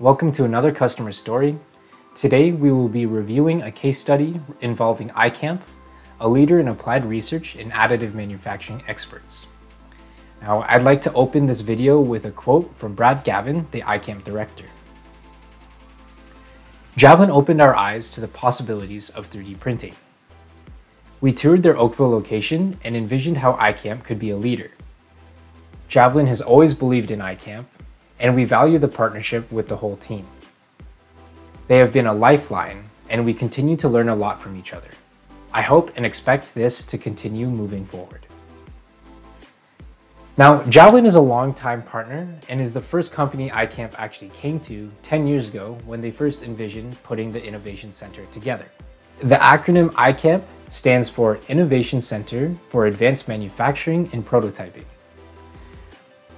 welcome to another customer story. Today we will be reviewing a case study involving iCamp, a leader in applied research in additive manufacturing experts. Now I'd like to open this video with a quote from Brad Gavin, the iCamp director. Javelin opened our eyes to the possibilities of 3D printing. We toured their Oakville location and envisioned how iCamp could be a leader. Javelin has always believed in iCamp, and we value the partnership with the whole team. They have been a lifeline, and we continue to learn a lot from each other. I hope and expect this to continue moving forward. Now, Javelin is a long-time partner and is the first company iCamp actually came to 10 years ago when they first envisioned putting the Innovation Center together. The acronym iCamp stands for Innovation Center for Advanced Manufacturing and Prototyping.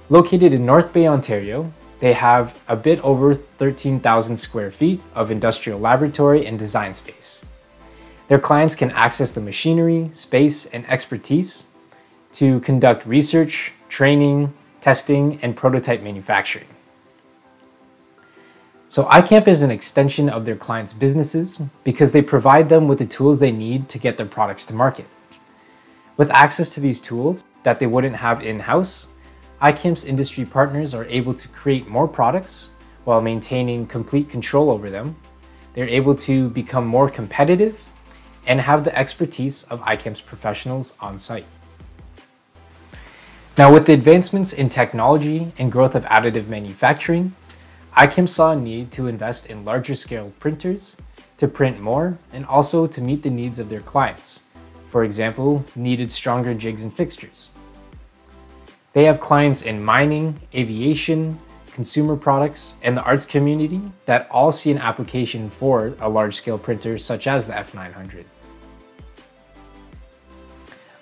Located in North Bay, Ontario, they have a bit over 13,000 square feet of industrial laboratory and design space. Their clients can access the machinery, space, and expertise to conduct research, training, testing, and prototype manufacturing. So iCamp is an extension of their clients' businesses because they provide them with the tools they need to get their products to market. With access to these tools that they wouldn't have in-house, iCamp's industry partners are able to create more products while maintaining complete control over them. They're able to become more competitive and have the expertise of iCamp's professionals on site. Now with the advancements in technology and growth of additive manufacturing, iCamp saw a need to invest in larger scale printers to print more and also to meet the needs of their clients. For example, needed stronger jigs and fixtures. They have clients in mining, aviation, consumer products, and the arts community that all see an application for a large scale printer such as the F900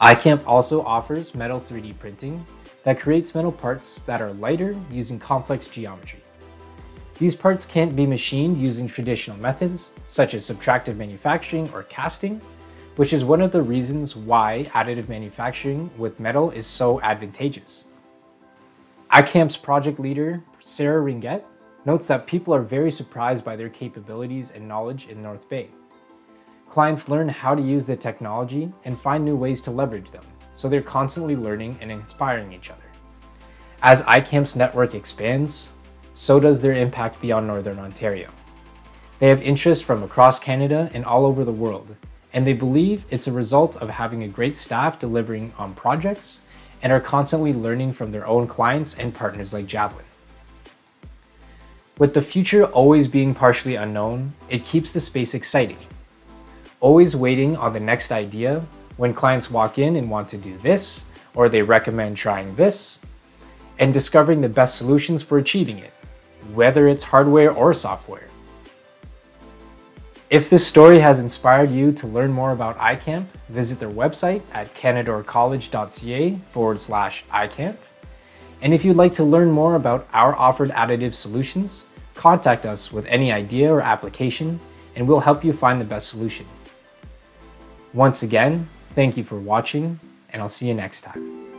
iCamp also offers metal 3D printing that creates metal parts that are lighter using complex geometry. These parts can't be machined using traditional methods, such as subtractive manufacturing or casting, which is one of the reasons why additive manufacturing with metal is so advantageous. iCamp's project leader, Sarah Ringette, notes that people are very surprised by their capabilities and knowledge in North Bay. Clients learn how to use the technology and find new ways to leverage them, so they're constantly learning and inspiring each other. As iCamp's network expands, so does their impact beyond Northern Ontario. They have interest from across Canada and all over the world, and they believe it's a result of having a great staff delivering on projects and are constantly learning from their own clients and partners like Javelin. With the future always being partially unknown, it keeps the space exciting always waiting on the next idea when clients walk in and want to do this, or they recommend trying this, and discovering the best solutions for achieving it, whether it's hardware or software. If this story has inspired you to learn more about iCamp, visit their website at canadorecollege.ca forward slash iCamp. And if you'd like to learn more about our offered additive solutions, contact us with any idea or application, and we'll help you find the best solution. Once again, thank you for watching, and I'll see you next time.